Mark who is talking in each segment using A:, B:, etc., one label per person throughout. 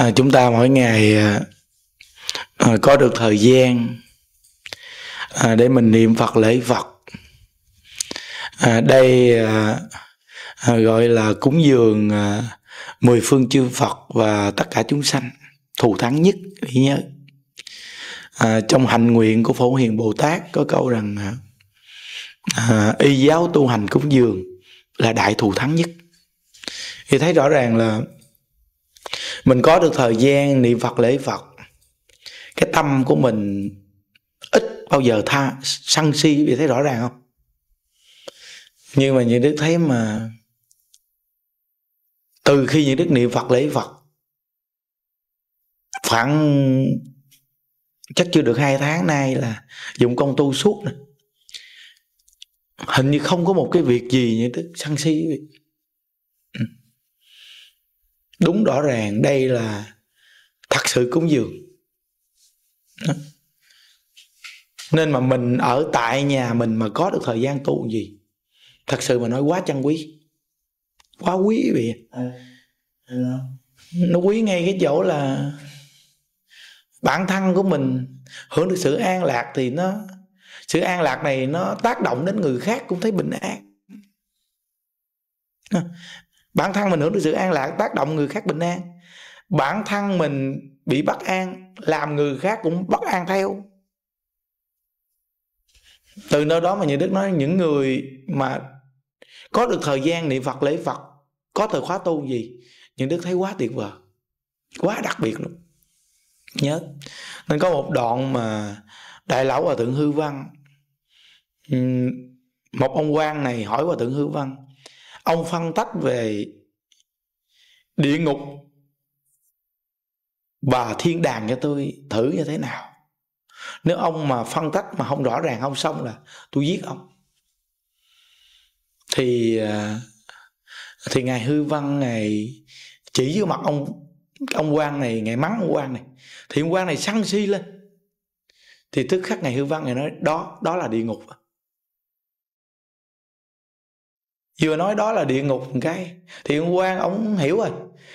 A: à, chúng ta mỗi ngày à, à, có được thời gian à, để mình niệm phật lễ phật à, đây à, à, gọi là cúng dường à, mười phương chư phật và tất cả chúng sanh thù thắng nhất ý nhớ à, trong hành nguyện của phổ hiền bồ tát có câu rằng à, à y giáo tu hành cúng dường là đại thù thắng nhất. Thì thấy rõ ràng là mình có được thời gian niệm phật, lễ phật cái tâm của mình ít bao giờ tha, sân si vì thấy rõ ràng không nhưng mà những đức thấy mà từ khi những đức niệm phật, lễ phật, khoảng chắc chưa được hai tháng nay là dụng công tu suốt này. hình như không có một cái việc gì như đức sân si vậy đúng rõ ràng đây là thật sự cúng dường. Nên mà mình ở tại nhà mình mà có được thời gian tu gì? Thật sự mà nói quá chân quý. Quá quý vị nó quý ngay cái chỗ là bản thân của mình hưởng được sự an lạc thì nó sự an lạc này nó tác động đến người khác cũng thấy bình an bản thân mình hưởng được sự an lạc, tác động người khác bình an. Bản thân mình bị bất an, làm người khác cũng bất an theo. Từ nơi đó mà nhà đức nói, những người mà có được thời gian niệm phật, lễ phật, có thời khóa tu gì? Những đức thấy quá tuyệt vời, quá đặc biệt luôn. Nhớ, nên có một đoạn mà đại lão hòa thượng hư văn một ông quan này hỏi hòa thượng hư văn ông phân tách về địa ngục và thiên đàng cho tôi thử như thế nào. Nếu ông mà phân tách mà không rõ ràng không xong là tôi giết ông. Thì à, thì ngài hư văn, ngài chỉ với mặt ông ông quan này, ngài mắng ông quan này. Thì ông quan này săn si lên. Thì tức khắc ngài hư văn ngài nói, đó đó là địa ngục. Vừa nói đó là địa ngục một cái. Thì ông quan ông hiểu rồi.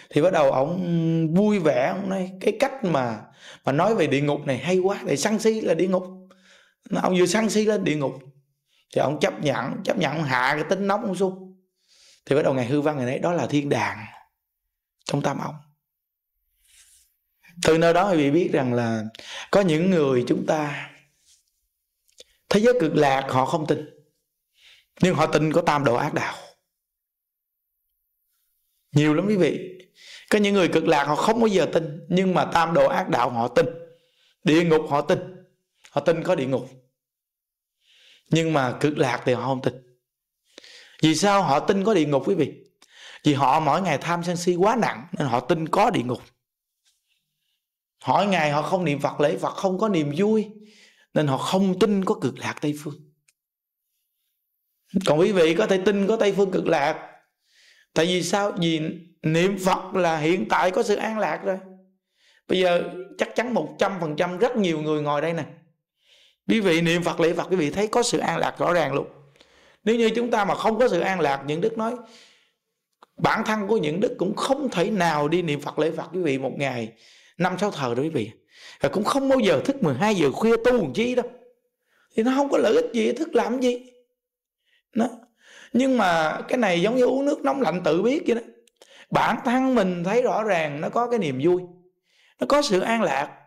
A: Thì bắt đầu ông vui vẻ, ông nói cái cách mà mà nói về địa ngục này hay quá, để săn si là địa ngục. Ông vừa săn si lên địa ngục, thì ông chấp nhận chấp nhận hạ cái tính nóng ông xuống. Thì bắt đầu ngày hư văn ngày đấy đó là thiên đàng trong tâm ông. Từ nơi đó quý vị biết rằng là có những người chúng ta, thế giới cực lạc họ không tin nhưng họ tin có tam độ ác đạo. Nhiều lắm quý vị. Có những người cực lạc họ không bao giờ tin, nhưng mà tam độ ác đạo họ tin. Địa ngục họ tin. Họ tin có địa ngục. Nhưng mà cực lạc thì họ không tin. Vì sao họ tin có địa ngục quý vị? Vì họ mỗi ngày tham sân si quá nặng nên họ tin có địa ngục. Hỏi ngày họ không niệm phật lễ, phật không có niềm vui nên họ không tin có cực lạc tây phương còn quý vị có thể tin, có tây phương cực lạc. Tại vì sao? Vì niệm phật là hiện tại có sự an lạc rồi. Bây giờ chắc chắn một trăm phần trăm rất nhiều người ngồi đây nè. Quý vị niệm phật, lễ phật, quý vị thấy có sự an lạc rõ ràng luôn. Nếu như chúng ta mà không có sự an lạc, những đức nói, bản thân của những đức cũng không thể nào đi niệm phật, lễ phật, quý vị một ngày, năm, sáu thờ đó quý vị. Và cũng không bao giờ thức 12 giờ khuya tu làm chi đâu. Thì nó không có lợi ích gì, thức làm gì nó nhưng mà cái này giống như uống nước nóng lạnh tự biết vậy đó. Bản thân mình thấy rõ ràng nó có cái niềm vui, nó có sự an lạc.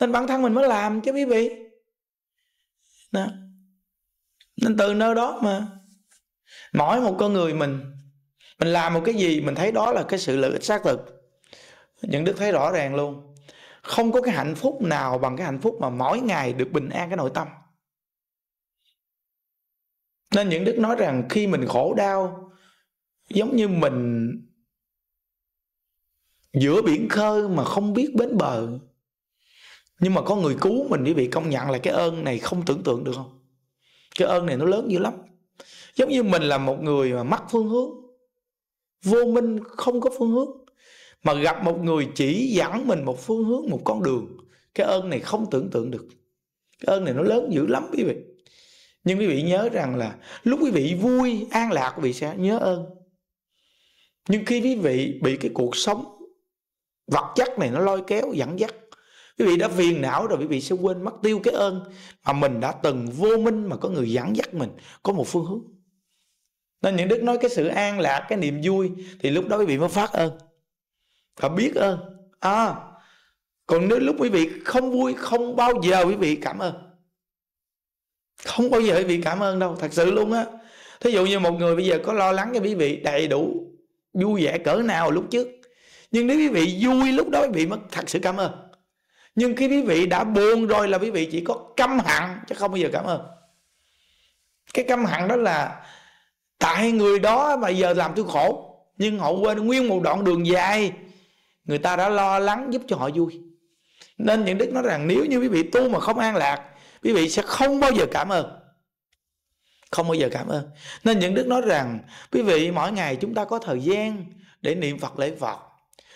A: Nên bản thân mình mới làm chứ, quý vị. Đó. nên từ nơi đó mà mỗi một con người mình mình làm một cái gì mình thấy đó là cái sự lợi ích xác thực. Những đức thấy rõ ràng luôn. Không có cái hạnh phúc nào bằng cái hạnh phúc mà mỗi ngày được bình an cái nội tâm nên những đức nói rằng khi mình khổ đau, giống như mình giữa biển khơi mà không biết bến bờ, nhưng mà có người cứu mình quý vị công nhận là cái ơn này không tưởng tượng được không? Cái ơn này nó lớn dữ lắm. Giống như mình là một người mà mất phương hướng, vô minh không có phương hướng, mà gặp một người chỉ dẫn mình một phương hướng, một con đường, cái ơn này không tưởng tượng được. Cái ơn này nó lớn dữ lắm quý vị nhưng quý vị nhớ rằng là lúc quý vị vui, an lạc, quý vị sẽ nhớ ơn. Nhưng khi quý vị bị cái cuộc sống vật chất này nó lôi kéo, dẫn dắt, quý vị đã phiền não rồi, quý vị sẽ quên mất tiêu cái ơn mà mình đã từng vô minh mà có người dẫn dắt mình, có một phương hướng. Nên những đức nói cái sự an lạc, cái niềm vui thì lúc đó quý vị mới phát ơn. Và biết ơn. À còn nếu lúc quý vị không vui, không bao giờ quý vị cảm ơn không bao giờ quý vị cảm ơn đâu, thật sự luôn á. Thí dụ như một người bây giờ có lo lắng cho quý vị đầy đủ vui vẻ cỡ nào lúc trước, nhưng nếu quý vị vui lúc đó quý vị mới thật sự cảm ơn. Nhưng khi quý vị đã buồn rồi là quý vị chỉ có căm hận chứ không bao giờ cảm ơn. Cái căm hận đó là tại người đó mà giờ làm tôi khổ, nhưng họ quên nguyên một đoạn đường dài. Người ta đã lo lắng giúp cho họ vui. Nên những đức nói rằng nếu như quý vị tu mà không an lạc quý vị sẽ không bao giờ cảm ơn. Không bao giờ cảm ơn. Nên những đức nói rằng, quý vị, mỗi ngày chúng ta có thời gian để niệm phật lễ phật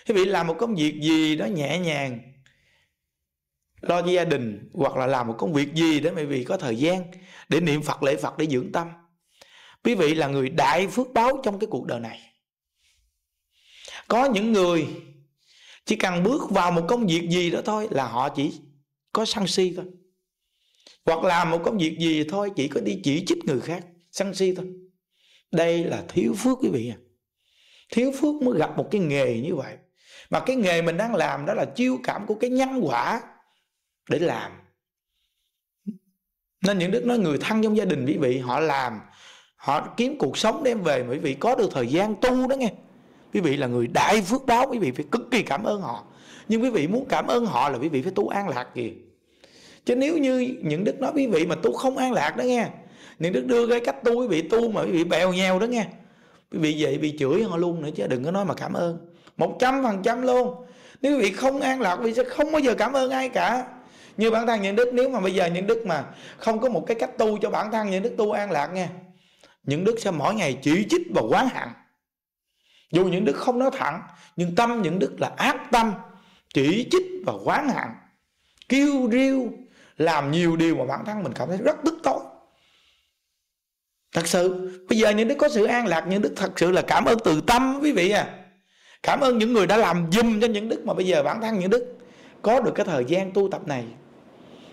A: quý vị làm một công việc gì đó nhẹ nhàng, lo cho gia đình, hoặc là làm một công việc gì để quý vị có thời gian để niệm phật lễ phật để dưỡng tâm. Quý vị là người đại phước báo trong cái cuộc đời này. Có những người chỉ cần bước vào một công việc gì đó thôi là họ chỉ có sân si thôi hoặc làm một công việc gì thôi, chỉ có đi chỉ trích người khác, sân si thôi. Đây là thiếu phước quý vị à thiếu phước mới gặp một cái nghề như vậy. Mà cái nghề mình đang làm đó là chiêu cảm của cái nhân quả để làm. Nên những đức nói người thân trong gia đình quý vị, họ làm, họ kiếm cuộc sống đem về, mà quý vị có được thời gian tu đó nghe. Quý vị là người đại phước báo, quý vị phải cực kỳ cảm ơn họ. Nhưng quý vị muốn cảm ơn họ là quý vị phải tu an lạc kìa chứ nếu như những đức nói quý vị mà tu không an lạc đó nghe, những đức đưa cái cách tu quý vị tu mà quý vị bèo nhèo đó nghe, quý vị vậy bị chửi họ luôn nữa chứ đừng có nói mà cảm ơn. Một trăm phần trăm luôn. Nếu quý vị không an lạc, quý vị sẽ không bao giờ cảm ơn ai cả. Như bản thân những đức nếu mà bây giờ những đức mà không có một cái cách tu cho bản thân những đức tu an lạc nghe, những đức sẽ mỗi ngày chỉ trích và quán hận dù những đức không nói thẳng, nhưng tâm những đức là ác tâm, chỉ trích và quán hận kêu riêu làm nhiều điều mà bản thân mình cảm thấy rất tức tối. Thật sự, bây giờ những đức có sự an lạc, những đức thật sự là cảm ơn từ tâm, quý vị à. Cảm ơn những người đã làm dùm cho những đức mà bây giờ bản thân những đức có được cái thời gian tu tập này.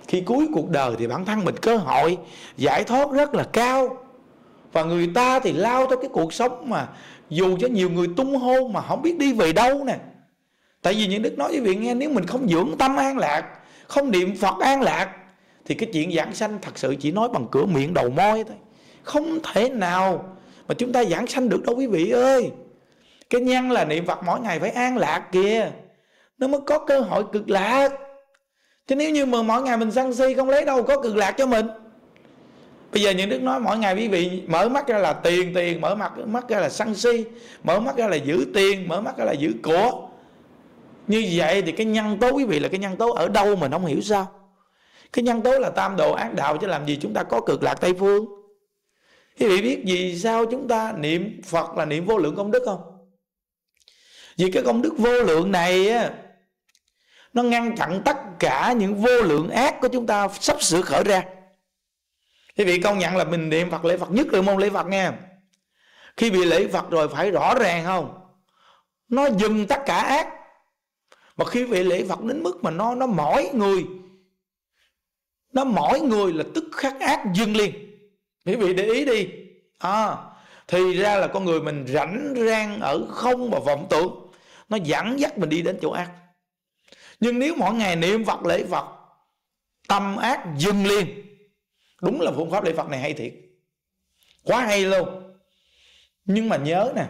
A: Khi cuối cuộc đời thì bản thân mình cơ hội giải thoát rất là cao. Và người ta thì lao tới cái cuộc sống mà dù cho nhiều người tung hô mà không biết đi về đâu nè. Tại vì những đức nói với vị nghe, nếu mình không dưỡng tâm an lạc không niệm phật an lạc, thì cái chuyện giảng sanh thật sự chỉ nói bằng cửa miệng đầu môi thôi. Không thể nào mà chúng ta giảng sanh được đâu quý vị ơi. Cái nhân là niệm phật mỗi ngày phải an lạc kìa. Nó mới có cơ hội cực lạc. Chứ nếu như mà mỗi ngày mình sân si không lấy đâu có cực lạc cho mình. Bây giờ những đức nói mỗi ngày quý vị mở mắt ra là tiền tiền, mở mắt mắt ra là sân si, mở mắt ra là giữ tiền, mở mắt ra là giữ của như vậy thì cái nhân tố, quý vị, là cái nhân tố ở đâu mà không hiểu sao? Cái nhân tố là tam độ ác đạo, chứ làm gì chúng ta có cực lạc tây phương? Quý vị biết vì sao chúng ta niệm phật là niệm vô lượng công đức không? Vì cái công đức vô lượng này á, nó ngăn chặn tất cả những vô lượng ác của chúng ta sắp sửa khởi ra. Quý vị công nhận là mình niệm phật lễ phật nhất là môn lễ phật nghe khi bị lễ phật rồi phải rõ ràng không? Nó dừng tất cả ác mà khi vị lễ phật đến mức mà nó nó mỏi người nó mỏi người là tức khắc ác dưng liền quý vị để ý đi. À, thì ra là con người mình rảnh rang ở không và vọng tưởng. Nó dẫn dắt mình đi đến chỗ ác. Nhưng nếu mỗi ngày niệm phật lễ phật tâm ác dừng liền đúng là phương pháp lễ phật này hay thiệt. Quá hay luôn. Nhưng mà nhớ nè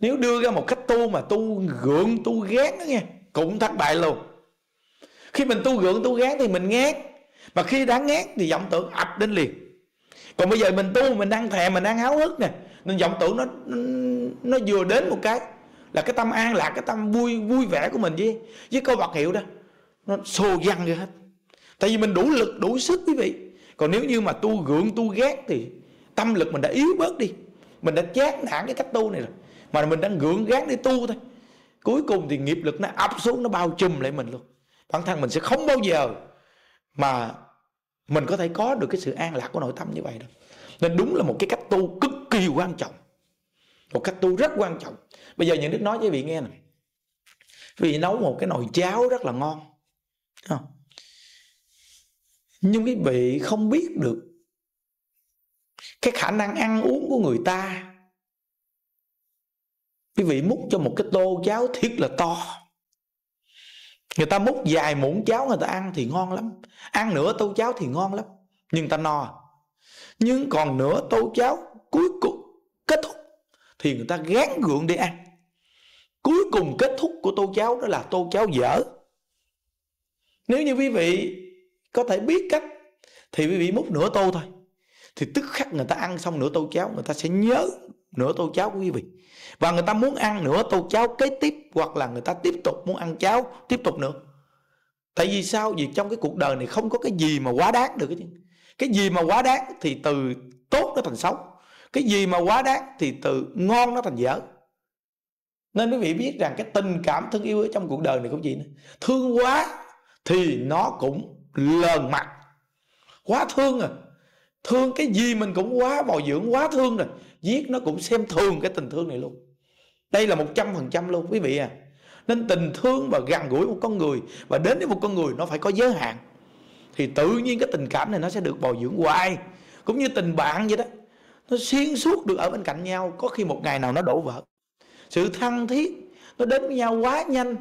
A: nếu đưa ra một cách tu mà tu gượng tu ghét đó nghe cũng thất bại luôn. Khi mình tu gượng tu gán thì mình ngát, mà khi đã ngát thì vọng tưởng ập đến liền. Còn bây giờ mình tu mình đang thèm mình đang háo hức nè nên vọng tưởng nó nó vừa đến một cái là cái tâm an lạc cái tâm vui vui vẻ của mình với với câu vật hiệu đó. Nó xô văng ra hết. Tại vì mình đủ lực đủ sức quý vị. Còn nếu như mà tu gượng tu ghét thì tâm lực mình đã yếu bớt đi. Mình đã chán nản cái cách tu này rồi. Mà mình đang gượng gác để tu thôi cuối cùng thì nghiệp lực nó ập xuống, nó bao trùm lại mình luôn. Bản thân mình sẽ không bao giờ mà mình có thể có được cái sự an lạc của nội tâm như vậy đâu. Nên đúng là một cái cách tu cực kỳ quan trọng. Một cách tu rất quan trọng. Bây giờ những đức nói với vị nghe này vì nấu một cái nồi cháo rất là ngon. Không? nhưng quý vị không biết được cái khả năng ăn uống của người ta quý vị múc cho một cái tô cháo thiệt là to. Người ta múc dài muỗng cháo người ta ăn thì ngon lắm. Ăn nửa tô cháo thì ngon lắm. Nhưng ta no. Nhưng còn nửa tô cháo cuối cùng kết thúc thì người ta gán gượng để ăn. Cuối cùng kết thúc của tô cháo đó là tô cháo dở. Nếu như quý vị có thể biết cách thì quý vị múc nửa tô thôi. Thì tức khắc người ta ăn xong nửa tô cháo, người ta sẽ nhớ nửa tô cháo của quý vị. Và người ta muốn ăn nửa tô cháo kế tiếp, hoặc là người ta tiếp tục muốn ăn cháo tiếp tục nữa. Tại vì sao? Vì trong cái cuộc đời này không có cái gì mà quá đáng được cái cái gì mà quá đáng thì từ tốt nó thành xấu. Cái gì mà quá đáng thì từ ngon nó thành dở. Nên quý vị biết rằng cái tình cảm thương yêu ở trong cuộc đời này cũng gì nữa. Thương quá thì nó cũng lờn mặt. Quá thương à thương cái gì mình cũng quá bồi dưỡng, quá thương rồi. Giết nó cũng xem thường cái tình thương này luôn. Đây là một trăm phần trăm luôn, quý vị à. Nên tình thương và gần gũi một con người và đến với một con người nó phải có giới hạn. Thì tự nhiên cái tình cảm này nó sẽ được bồi dưỡng hoài, cũng như tình bạn vậy đó. Nó xuyên suốt được ở bên cạnh nhau, có khi một ngày nào nó đổ vỡ. Sự thân thiết nó đến với nhau quá nhanh,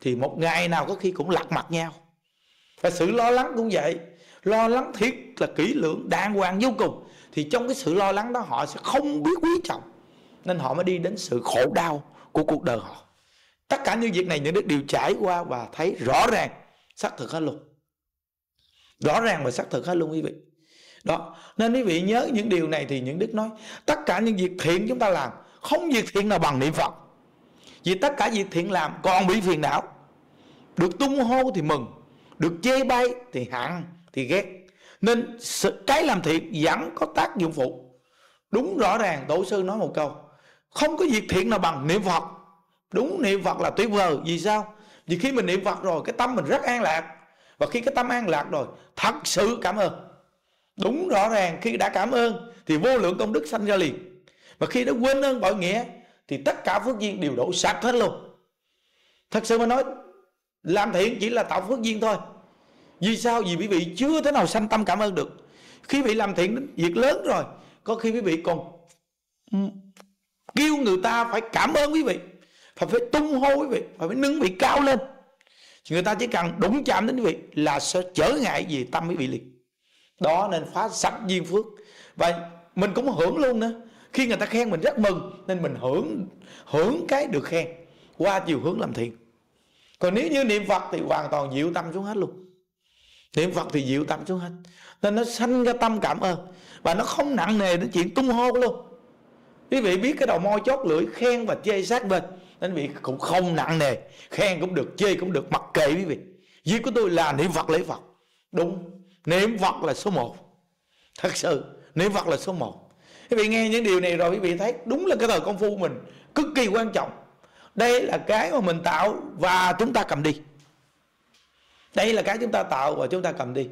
A: thì một ngày nào có khi cũng lặt mặt nhau. Và sự lo lắng cũng vậy lo lắng thiết là kỹ lưỡng, đàng hoàng vô cùng. Thì trong cái sự lo lắng đó họ sẽ không biết quý trọng. Nên họ mới đi đến sự khổ đau của cuộc đời họ. Tất cả những việc này những đức đều trải qua và thấy rõ ràng xác thực hết luôn. Rõ ràng và xác thực hết luôn quý vị. Đó, nên quý vị nhớ những điều này thì những đức nói, tất cả những việc thiện chúng ta làm, không việc thiện nào bằng niệm phật. Vì tất cả việc thiện làm còn bị phiền não. Được tung hô thì mừng, được chê bay thì hận thì ghét. Nên cái làm thiện vẫn có tác dụng phụ. Đúng rõ ràng, tổ sư nói một câu, không có việc thiện nào bằng niệm phật. Đúng, niệm phật là tuyệt vời. Vì sao? Vì khi mình niệm phật rồi, cái tâm mình rất an lạc. Và khi cái tâm an lạc rồi, thật sự cảm ơn. Đúng rõ ràng, khi đã cảm ơn, thì vô lượng công đức sanh ra liền. Và khi đã quên ơn bội nghĩa, thì tất cả phước duyên đều đổ sạch hết luôn. Thật sự mà nói, làm thiện chỉ là tạo phước duyên thôi vì sao? Vì quý vị chưa thế nào sanh tâm cảm ơn được. Khi bị làm thiện việc lớn rồi, có khi quý vị còn kêu người ta phải cảm ơn quý vị, phải phải tung hô quý vị, phải phải nâng vị cao lên. Người ta chỉ cần đúng chạm đến quý vị là sẽ trở ngại về tâm quý vị liền. Đó nên phá sạch duyên phước. Và mình cũng hưởng luôn nữa. Khi người ta khen mình rất mừng, nên mình hưởng hưởng cái được khen qua chiều hướng làm thiện. Còn nếu như niệm phật thì hoàn toàn dịu tâm xuống hết luôn niệm phật thì dịu tâm xuống hết. Nên nó sanh ra tâm cảm ơn. Và nó không nặng nề đến chuyện tung hô luôn. Quý vị biết cái đầu môi chót lưỡi khen và chê sát bên, nên vị cũng không nặng nề. Khen cũng được, chê cũng được, mặc kệ quý vị. Việc của tôi là niệm phật lễ phật. Đúng. Niệm phật là số một. Thật sự, niệm phật là số một. Quý vị nghe những điều này rồi, quý vị thấy đúng là cái thời công phu mình cực kỳ quan trọng. Đây là cái mà mình tạo và chúng ta cầm đi đây là cái chúng ta tạo và chúng ta cầm đi.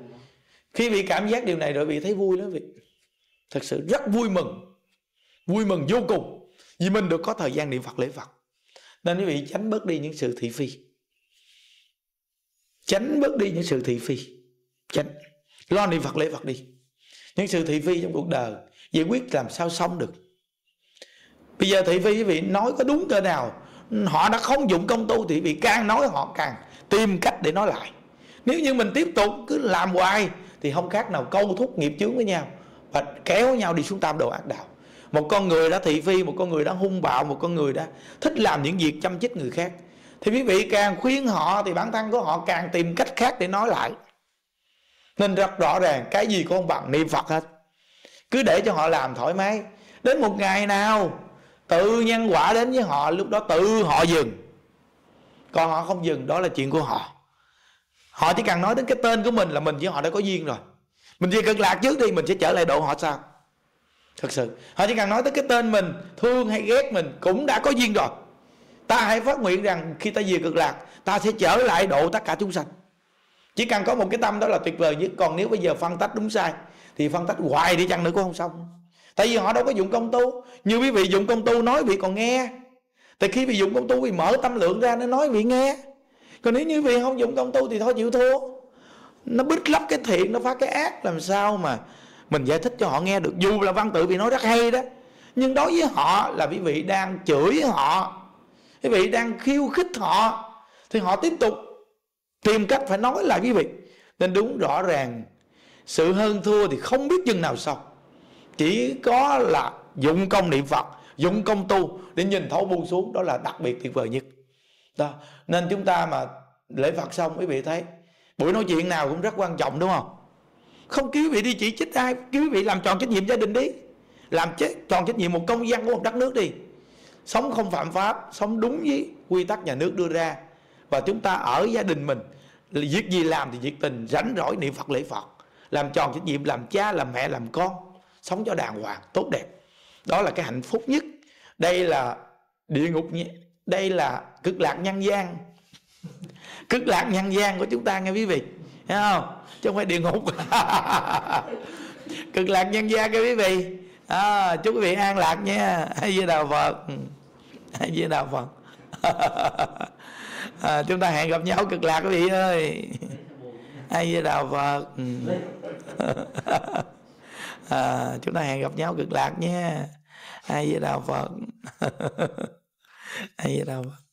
A: Khi bị cảm giác điều này rồi bị thấy vui lắm vị. Thật sự rất vui mừng. Vui mừng vô cùng. Vì mình được có thời gian niệm phật, lễ phật. Nên quý vị tránh bớt đi những sự thị phi. Tránh bớt đi những sự thị phi. Tránh. Lo niệm phật, lễ phật đi. Những sự thị phi trong cuộc đời giải quyết làm sao xong được. Bây giờ thị phi quý vị nói có đúng cỡ nào, họ đã không dụng công tu thì bị vị càng nói họ càng tìm cách để nói lại nếu như mình tiếp tục cứ làm hoài, thì không khác nào câu thúc nghiệp chướng với nhau và kéo nhau đi xuống tam đồ ác đạo. Một con người đã thị phi, một con người đã hung bạo, một con người đã thích làm những việc chăm chích người khác. Thì quý vị càng khuyên họ thì bản thân của họ càng tìm cách khác để nói lại. Nên rất rõ ràng, cái gì cũng không bằng niệm phật hết. Cứ để cho họ làm thoải mái. Đến một ngày nào, tự nhân quả đến với họ, lúc đó tự họ dừng. Còn họ không dừng, đó là chuyện của họ họ chỉ cần nói đến cái tên của mình là mình với họ đã có duyên rồi. Mình chỉ cần lạc trước đi, mình sẽ trở lại độ họ sao? Thật sự, họ chỉ cần nói tới cái tên mình, thương hay ghét mình cũng đã có duyên rồi. Ta hãy phát nguyện rằng khi ta về cực lạc, ta sẽ trở lại độ tất cả chúng sanh. Chỉ cần có một cái tâm đó là tuyệt vời nhất. Còn nếu bây giờ phân tách đúng sai, thì phân tách hoài đi chăng nữa cũng không xong. Tại vì họ đâu có dụng công tu. Như quý vị dụng công tu nói vị còn nghe. Thì khi vị dụng công tu vì mở tâm lượng ra, nó nói vị nghe còn nếu như vị không dụng công tu thì thôi, chịu thua. Nó bít lấp cái thiện, nó phá cái ác, làm sao mà mình giải thích cho họ nghe được. Dù là văn tự bị nói rất hay đó, nhưng đối với họ là quý vị đang chửi họ quý vị đang khiêu khích họ, thì họ tiếp tục tìm cách phải nói lại quý vị. Nên đúng rõ ràng, sự hơn thua thì không biết chừng nào sau. Chỉ có là dụng công niệm phật, dụng công tu để nhìn thấu buông xuống, đó là đặc biệt tuyệt vời nhất đó, nên chúng ta mà lễ phật xong quý vị thấy, buổi nói chuyện nào cũng rất quan trọng, đúng không? Không cứu vị đi chỉ trích ai cứu vị làm tròn trách nhiệm gia đình đi. Làm chết tròn trách nhiệm một công dân của một đất nước đi. Sống không phạm pháp, sống đúng với quy tắc nhà nước đưa ra. Và chúng ta ở gia đình mình, việc gì làm thì việc tình, rảnh rỗi niệm phật, lễ phật. Làm tròn trách nhiệm làm cha, làm mẹ, làm con. Sống cho đàng hoàng, tốt đẹp. Đó là cái hạnh phúc nhất. Đây là địa ngục đây là cực lạc nhân gian. Cực lạc nhân gian của chúng ta nghe quý vị. Thấy không? Chứ không phải địa ngục. Cực lạc nhân gian nghe quý vị. À, chúc quý vị an lạc nha. Hay với đạo phật. Ừ. Hay với đạo phật. À, chúng ta hẹn gặp nhau cực lạc quý vị ơi. Hay với đạo phật. Ừ. À, chúng ta hẹn gặp nhau cực lạc nha. Hay với đạo phật hay với đạo phật